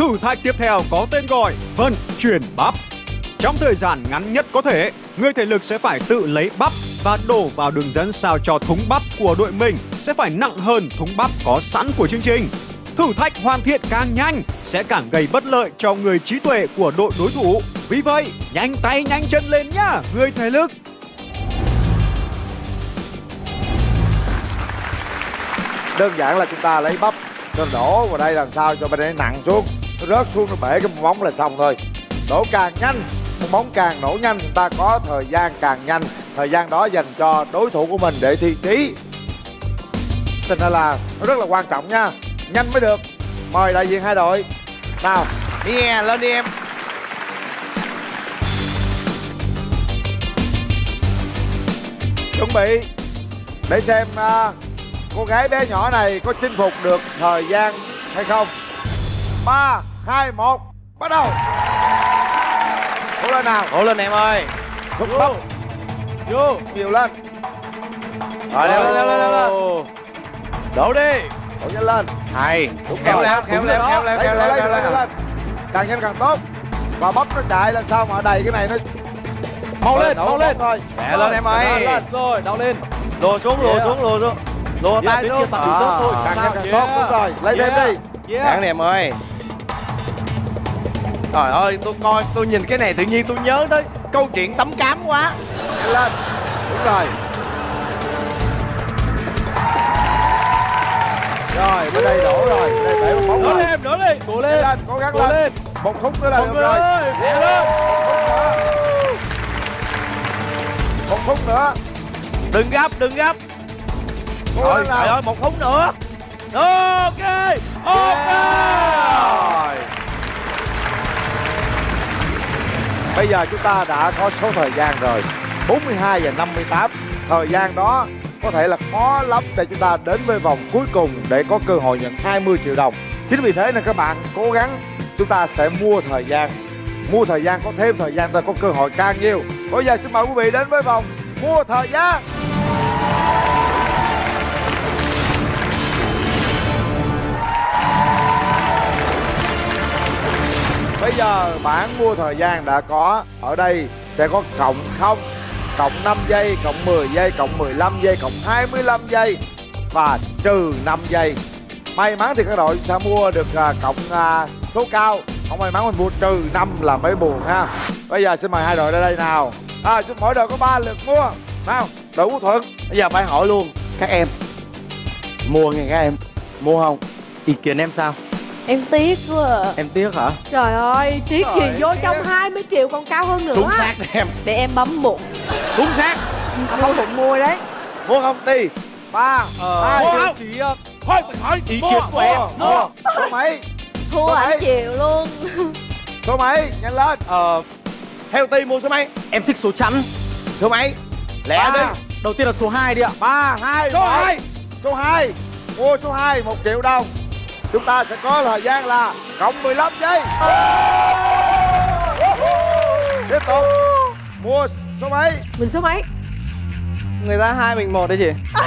Thử thách tiếp theo có tên gọi vận chuyển bắp. Trong thời gian ngắn nhất có thể, người thể lực sẽ phải tự lấy bắp và đổ vào đường dẫn sao cho thúng bắp của đội mình sẽ phải nặng hơn thúng bắp có sẵn của chương trình. Thử thách hoàn thiện càng nhanh sẽ càng gây bất lợi cho người trí tuệ của đội đối thủ. Vì vậy, nhanh tay nhanh chân lên nhá, người thể lực. đơn giản là chúng ta lấy bắp cho đổ vào đây làm sao cho bên ấy nặng xuống nó rớt xuống nó bể cái bóng là xong thôi. Đổ càng nhanh bóng càng nổ nhanh chúng ta có thời gian càng nhanh. Thời gian đó dành cho đối thủ của mình để thi trí. Cho nên là nó rất là quan trọng nha. Nhanh mới được. Mời đại diện hai đội. Nào. Đi nghe lên đi em. Chuẩn bị để xem uh, cô gái bé nhỏ này có chinh phục được thời gian hay không. Ba hai một bắt đầu. Cố lên nào. Cố lên em ơi. Thúc bắp vô. Nhiều lên. Rồi leo lên leo lên leo. Lên đổ đi. Đổ nhanh lên. Hay. Đúng rồi. rồi léo Lấy, khéo lấy, léo lấy, khéo lấy léo lên càng nhanh càng tốt. Và bắp nó chạy làm sao mà đầy cái này nó mau lên mau lên. thôi. Đè lên em ơi. Lên, lên. Rồi, đau lên. lùa xuống lùa xuống lùa xuống. Lùa tay xuống. thôi. càng nhanh càng tốt. Đúng rồi. Lấy thêm đi. Đáng em ơi Trời ơi, tôi coi, tôi nhìn cái này tự nhiên tôi nhớ tới câu chuyện tấm cám quá. Lên đúng rồi. Rồi bên đây đổ rồi. Bên đây bể một bóng Đỡ rồi. lên, đỡ lên. Cố lên lên. cố gắng lên. lên. một khúc nữa là được rồi. Đè lên. một khúc nữa. Đừng gấp, đừng gấp. Cố Trời lên nào. ơi, một khúc nữa. Ok Ok. Rồi. Bây giờ chúng ta đã có số thời gian rồi. 42 và 58 Thời gian đó có thể là khó lắm để chúng ta đến với vòng cuối cùng để có cơ hội nhận 20 triệu đồng. Chính vì thế nên các bạn cố gắng, chúng ta sẽ mua thời gian. Mua thời gian có thêm thời gian ta có cơ hội càng nhiều. Bây giờ xin mời quý vị đến với vòng mua thời gian. Bây giờ bảng mua thời gian đã có. Ở đây sẽ có cộng 0 Cộng 5 giây, cộng 10 giây, cộng 15 giây, cộng 25 giây Và trừ 5 giây. May mắn thì các đội sẽ mua được à, cộng à, số cao. Không may mắn mình mua trừ 5 là mới buồn ha. Bây giờ xin mời hai đội ra đây nào. À, xin mỗi đội có 3 lượt mua. Nào, đội Quốc Thuận. Bây giờ phải hỏi luôn Các em Mua nghe các em Mua không? Ý kiến em sao? Em tiếc quá à. Em tiếc hả? Trời ơi, triết gì vô ơi. trong 20 triệu còn cao hơn nữa Xuống sát đi em Để em bấm bụng Xuống sát Bấm bụng mua đấy Mua không Ti? 3, Ờ, 2, mua một không? Chỉ ờ, thôi phải hỏi Ý mua, kiến của em. Mua, mua Số mấy, Thua mấy? chịu luôn số mấy, nhanh lên Ờ Theo Ti mua số mấy? Em thích số chẵn. Số mấy? Lẹ Ba. đi Đầu tiên là số 2 đi ạ. 3, 2, Số 2 Số 2 Mua số 2 1 triệu đồng Chúng ta sẽ có thời gian là cộng 15 giây. Tiếp tục. Mua số mấy? Mình số mấy? Người ta hai mình một đấy chị.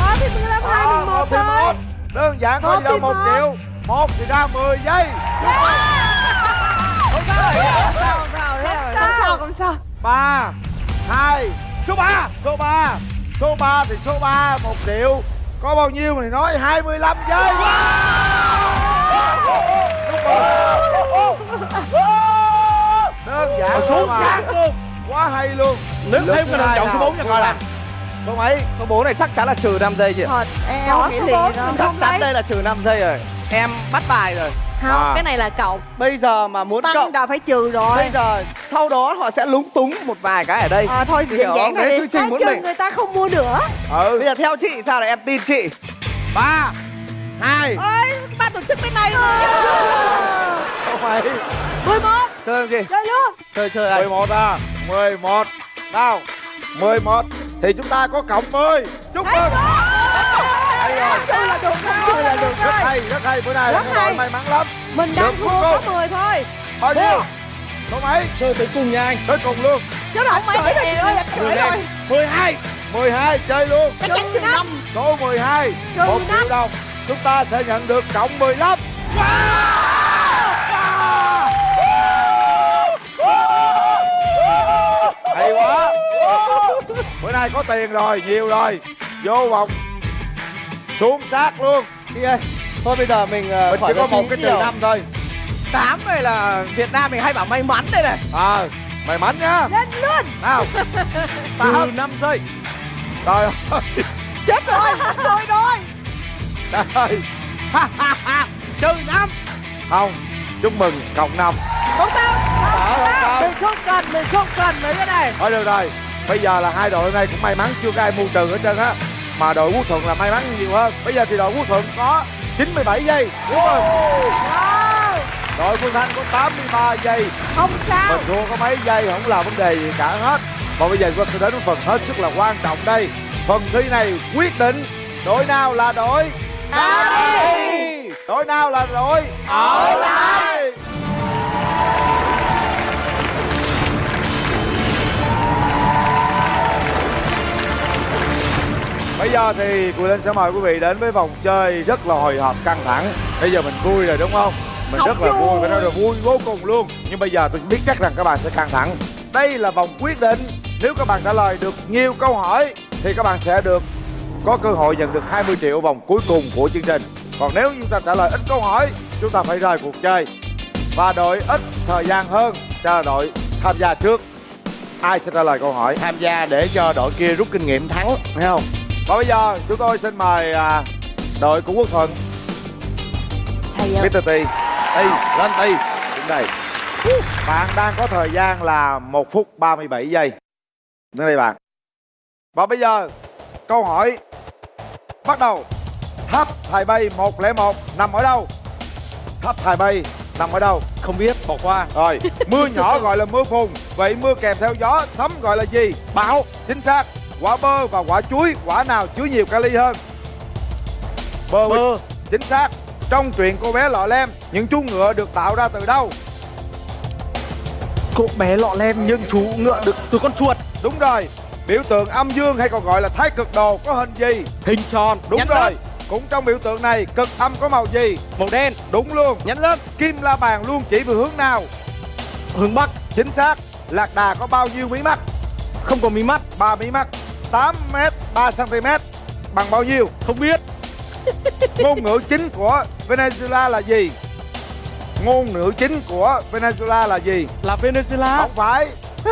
Ờ thì mình làm hai mình một thì thôi. một. Đơn giản có Một gì đâu thì 1 một. triệu. Một thì ra 10 giây. Không sao, không sao 3 2 Số 3 Số 3 Số 3 thì số 3 1 triệu. Có bao nhiêu thì nói 25 giây Đơn giản Xuống. sát luôn. Quá hay luôn. Nếu thêm cái hai chọn số nào? 4 cho coi là Số mấy Số 4 này chắc chắn là trừ 5 giây chị Thật, em Có nghĩ đó mình Chắc chắn đây là trừ 5 giây rồi. Em bắt bài rồi. Không, À. cái này là cộng Bây giờ mà muốn Tăng cộng đã phải trừ rồi. Bây giờ sau đó họ sẽ lúng túng một vài cái ở đây. À thôi Hiểu không? đi. chương trình muốn mình người ta không mua nữa. Ừ. Bây giờ theo chị sao là em tin chị? 3 2 ơi ban tổ chức bên này mà Số mấy 11 Chơi không chị? Chơi luôn. Chơi chơi anh 11 à. 11 Nào. 11 Thì chúng ta có cộng 10 Chúc mừng. Hay rồi. Trừ là được trừ là được. Rất hay rất hay. Bữa nay là Rất hay. may mắn lắm. Mình đang thua có 10 thôi. Bao nhiêu? Số mấy Chơi tới cùng nha anh. Tới cùng luôn. Chứ không mấy cái ơi, ơi chửi rồi. 12 12 chơi luôn. Chắc chắn trừ năm. Số 12 Trừ 1 năm. triệu đồng chúng ta sẽ nhận được cộng 15 Hay quá. Bữa nay có tiền rồi, nhiều rồi. Vô vòng. Xuống sát luôn. Đi ơi Thôi bây giờ mình uh, chỉ có một cái trừ năm thôi. Tám này là Việt Nam mình hay bảo may mắn đây này. Ờ à, May mắn nhá. Lên luôn. Nào. Trừ năm giây. Trời ơi. Chết rồi. Thôi rồi trời Trừ 5 không chúc mừng cộng năm. Không sao Mình không cần, mình không cần mấy cái này. Thôi được rồi. Bây giờ là hai đội hôm nay cũng may mắn chưa có ai mua trừ hết trơn á. Mà đội quốc thuận là may mắn nhiều hơn. Bây giờ thì đội quốc thuận có 97 giây. Đúng Wow đội phương thanh có 83 giây. Không sao. Mình thua có mấy giây không là vấn đề gì cả hết. Và bây giờ chúng ta sẽ đến với phần hết sức là quan trọng đây. Phần thi này quyết định đội nào là đội Đi đội nào là đội ở lại Bây giờ thì Quỳ Linh sẽ mời quý vị đến với vòng chơi rất là hồi hộp căng thẳng. Bây giờ mình vui rồi đúng không? Mình Không rất là vui. vui, phải nói là vui vô cùng luôn. Nhưng bây giờ tôi biết chắc rằng các bạn sẽ căng thẳng. Đây là vòng quyết định. Nếu các bạn trả lời được nhiều câu hỏi Thì các bạn sẽ được có cơ hội nhận được 20 triệu vòng cuối cùng của chương trình. Còn nếu chúng ta trả lời ít câu hỏi Chúng ta phải rời cuộc chơi. Và đội ít thời gian hơn sẽ là đội tham gia trước. Ai sẽ trả lời câu hỏi? Tham gia để cho đội kia rút kinh nghiệm thắng thấy không? Và bây giờ chúng tôi xin mời à, đội của Quốc Thuận. Mr. T. Ti lên Ti Đứng đây. Bạn đang có thời gian là 1 phút 37 giây. Đứng đây bạn. Và bây giờ câu hỏi Bắt đầu. Tháp Thài Bay 101 nằm ở đâu? Tháp Thài Bay nằm ở đâu? Không biết, bỏ qua. Rồi, mưa nhỏ gọi là mưa phùn. Vậy mưa kèm theo gió sấm gọi là gì? Bão. Chính xác. Quả bơ và quả chuối Quả nào chứa nhiều kali hơn? Bơ, Bơ. Chính xác. Trong truyện cô bé lọ lem Những chú ngựa được tạo ra từ đâu? Cô bé lọ lem nhưng chú ngựa được từ con chuột. Đúng rồi Biểu tượng âm dương hay còn gọi là thái cực đồ có hình gì? Hình tròn Đúng nhắn rồi. lớp, Cũng trong biểu tượng này cực âm có màu gì? Màu đen. Đúng luôn. Nhắn lớp. Kim la bàn luôn chỉ về hướng nào? Hướng Bắc. Chính xác. Lạc đà có bao nhiêu mí mắt? Không có mí mắt. 3 mí mắt. 8 m 3 cm Bằng bao nhiêu? Không biết. Ngôn ngữ chính của Venezuela là gì? Ngôn ngữ chính của Venezuela là gì? Là Venezuela. Không phải.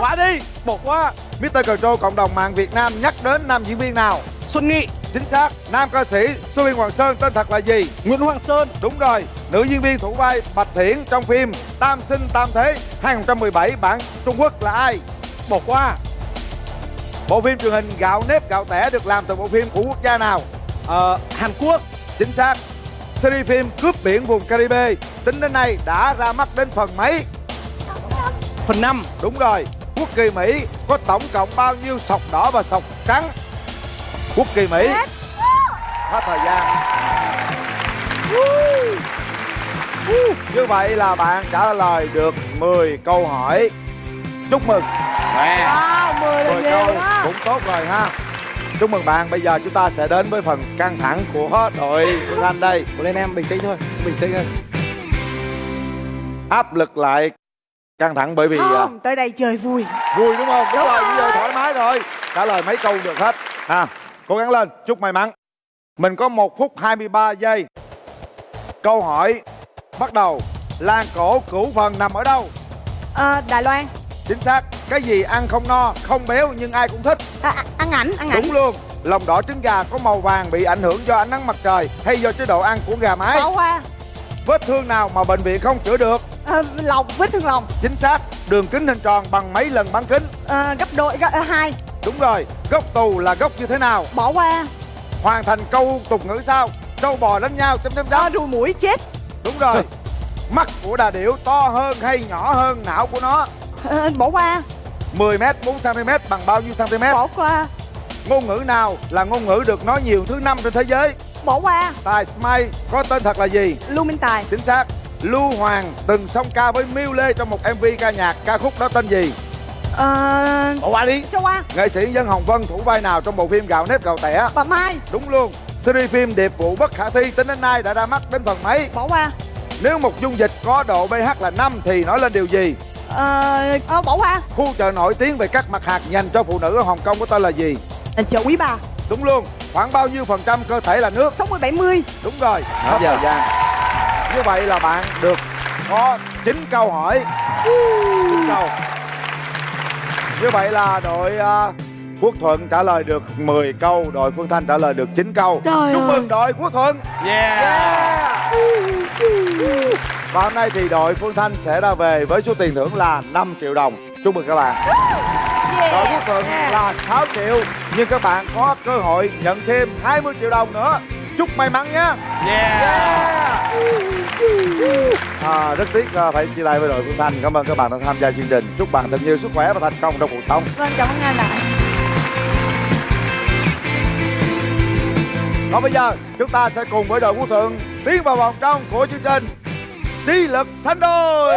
Quá đi. Bỏ qua Mr. Control cộng đồng mạng Việt Nam nhắc đến nam diễn viên nào? Xuân Nghị Chính xác Nam ca sĩ Xuân Viên Hoàng Sơn tên thật là gì? Nguyễn Hoàng Sơn Đúng rồi Nữ diễn viên thủ vai Bạch Thiển trong phim Tam sinh Tam thế 2017 bản Trung Quốc là ai? Bỏ qua Bộ phim truyền hình Gạo nếp gạo tẻ được làm từ bộ phim của quốc gia nào? Ờ, Hàn Quốc Chính xác Series phim Cướp biển vùng Caribe tính đến nay đã ra mắt đến phần mấy? Phần 5 Đúng rồi Quốc kỳ Mỹ có tổng cộng bao nhiêu sọc đỏ và sọc trắng? Quốc kỳ Mỹ. Hết. Thời gian. Như vậy là bạn trả lời được 10 câu hỏi. Chúc mừng. Wow 10 là 10 nhiều câu đó. cũng tốt rồi ha. Chúc mừng bạn. Bây giờ chúng ta sẽ đến với phần căng thẳng của đội Phương Anh đây. Cố lên em bình tĩnh thôi Bình tĩnh thôi. Áp lực lại căng thẳng bởi vì à, Không tới đây chơi vui. Vui đúng không? Đúng, Đúng rồi, bây giờ thoải mái rồi. Trả lời mấy câu được hết. Ha Cố gắng lên, chúc may mắn. Mình có 1 phút 23 giây. Câu hỏi Bắt đầu Làng cổ cửu phần nằm ở đâu? Ờ, Đài Loan. Chính xác. Cái gì ăn không no, không béo nhưng ai cũng thích? À, à, Ăn ảnh, ăn ảnh. Đúng luôn. Lòng đỏ trứng gà có màu vàng bị ảnh hưởng do ánh nắng mặt trời hay do chế độ ăn của gà mái? Bỏ qua. Vết thương nào mà bệnh viện không chữa được Ờ, Lòng, vết thương lòng. Chính xác Đường kính hình tròn bằng mấy lần bán kính? Ờ, Gấp đôi, gấp, ờ, hai. Đúng rồi Gốc tù là gốc như thế nào? Bỏ qua. Hoàn thành câu tục ngữ sao Trâu bò đánh nhau chấm chấm chấm Đuôi mũi chết. Đúng rồi. Mắt của đà điểu to hơn hay nhỏ hơn não của nó? Ờ, Bỏ qua. 10m 4cm bằng bao nhiêu cm Bỏ qua. Ngôn ngữ nào là ngôn ngữ được nói nhiều thứ năm trên thế giới? Bỏ qua. Tài Smile có tên thật là gì? Lưu Minh Tài Chính xác Lưu Hoàng từng song ca với Miu Lê trong một MV ca nhạc ca khúc đó tên gì? Ờ, Bỏ qua đi. Cho qua Nghệ sĩ Dân Hồng Vân thủ vai nào trong bộ phim Gạo nếp gạo tẻ? Bà Mai. Đúng luôn. Series phim Điệp vụ bất khả thi tính đến nay đã ra mắt đến phần mấy? Bỏ qua. Nếu một dung dịch có độ pH là 5 thì nói lên điều gì? Ờ, ờ, bỏ qua. Khu chợ nổi tiếng về các mặt hàng dành cho phụ nữ ở Hồng Kông có tên là gì? Ờ, chợ quý bà. Đúng luôn. Khoảng bao nhiêu phần trăm cơ thể là nước? 60 70 Đúng rồi. Hết thời gian. Như vậy là bạn được có 9 câu hỏi. 9 câu. Như vậy là đội uh, Quốc Thuận trả lời được 10 câu, đội Phương Thanh trả lời được 9 câu. Trời Chúc ơi. mừng đội Quốc Thuận. Yeah. Và hôm nay thì đội Phương Thanh sẽ ra về với số tiền thưởng là 5 triệu đồng. Chúc mừng các bạn. Đội Quốc Thuận là 6 triệu Nhưng các bạn có cơ hội nhận thêm 20 triệu đồng nữa Chúc may mắn nhé Yeah, À, rất tiếc à, phải chia tay với đội Phương Thanh Cảm ơn các bạn đã tham gia chương trình. Chúc bạn thật nhiều sức khỏe và thành công trong cuộc sống. Vâng cảm ơn anh ạ. Còn bây giờ chúng ta sẽ cùng với đội Quốc Thuận Tiến vào vòng trong của chương trình Trí lực xanh đôi